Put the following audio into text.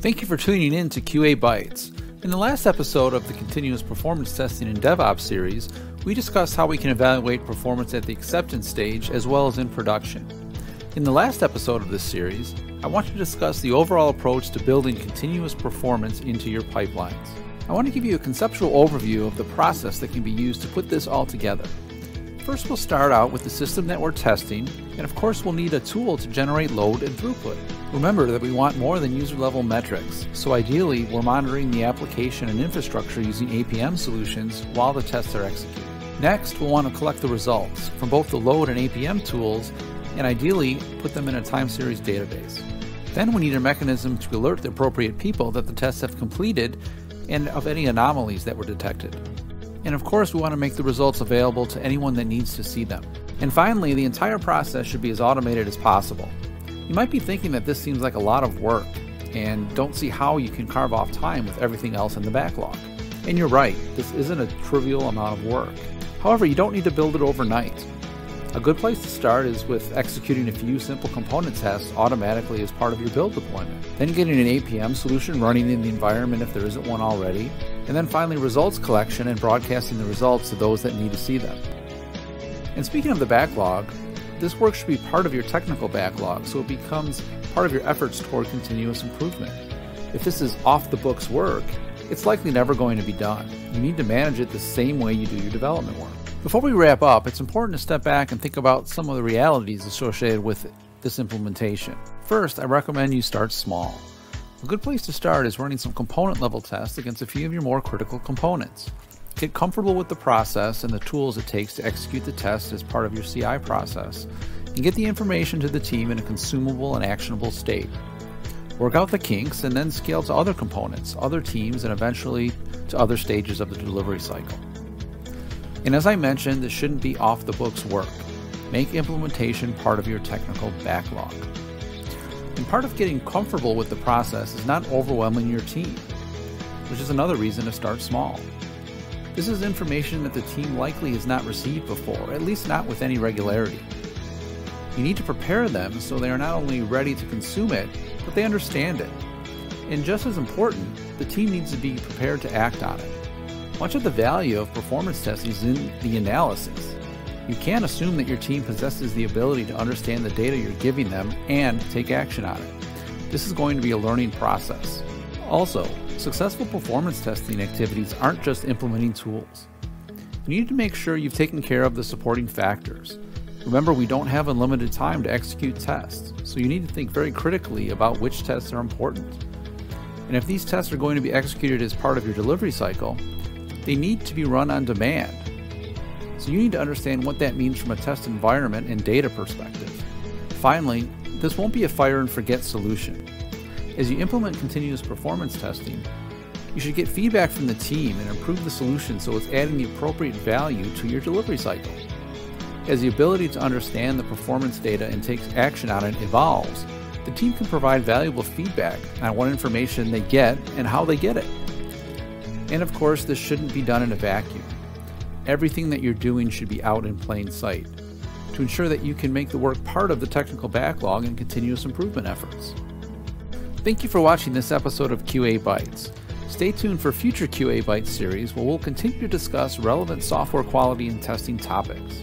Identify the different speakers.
Speaker 1: Thank you for tuning in to QA Bytes. In the last episode of the Continuous Performance Testing in DevOps series, we discussed how we can evaluate performance at the acceptance stage as well as in production. In the last episode of this series, I want to discuss the overall approach to building continuous performance into your pipelines. I want to give you a conceptual overview of the process that can be used to put this all together. First, we'll start out with the system that we're testing, and of course, we'll need a tool to generate load and throughput. Remember that we want more than user level metrics, so ideally, we're monitoring the application and infrastructure using APM solutions while the tests are executed. Next, we'll want to collect the results from both the load and APM tools, and ideally, put them in a time series database. Then we need a mechanism to alert the appropriate people that the tests have completed and of any anomalies that were detected. And of course, we want to make the results available to anyone that needs to see them. And finally, the entire process should be as automated as possible. You might be thinking that this seems like a lot of work and don't see how you can carve off time with everything else in the backlog. And you're right, this isn't a trivial amount of work. However, you don't need to build it overnight. A good place to start is with executing a few simple component tests automatically as part of your build deployment. Then getting an APM solution running in the environment if there isn't one already. And then finally results collection and broadcasting the results to those that need to see them. And speaking of the backlog, this work should be part of your technical backlog so it becomes part of your efforts toward continuous improvement. If this is off the books work, it's likely never going to be done. You need to manage it the same way you do your development work. Before we wrap up, it's important to step back and think about some of the realities associated with this implementation. First, I recommend you start small. A good place to start is running some component level tests against a few of your more critical components. Get comfortable with the process and the tools it takes to execute the test as part of your CI process, and get the information to the team in a consumable and actionable state. Work out the kinks and then scale to other components, other teams, and eventually to other stages of the delivery cycle. And as I mentioned, this shouldn't be off the books work. Make implementation part of your technical backlog. And part of getting comfortable with the process is not overwhelming your team, which is another reason to start small. This is information that the team likely has not received before, at least not with any regularity. You need to prepare them so they are not only ready to consume it, but they understand it. And just as important, the team needs to be prepared to act on it. Much of the value of performance testing is in the analysis. You can't assume that your team possesses the ability to understand the data you're giving them and take action on it. This is going to be a learning process. Also, successful performance testing activities aren't just implementing tools. You need to make sure you've taken care of the supporting factors. Remember, we don't have unlimited time to execute tests, so you need to think very critically about which tests are important. And if these tests are going to be executed as part of your delivery cycle, they need to be run on demand. So you need to understand what that means from a test environment and data perspective. Finally, this won't be a fire and forget solution. As you implement continuous performance testing, you should get feedback from the team and improve the solution so it's adding the appropriate value to your delivery cycle. As the ability to understand the performance data and take action on it evolves, the team can provide valuable feedback on what information they get and how they get it. And of course, this shouldn't be done in a vacuum. Everything that you're doing should be out in plain sight to ensure that you can make the work part of the technical backlog and continuous improvement efforts. Thank you for watching this episode of QA Bytes. Stay tuned for future QA Bytes series where we'll continue to discuss relevant software quality and testing topics.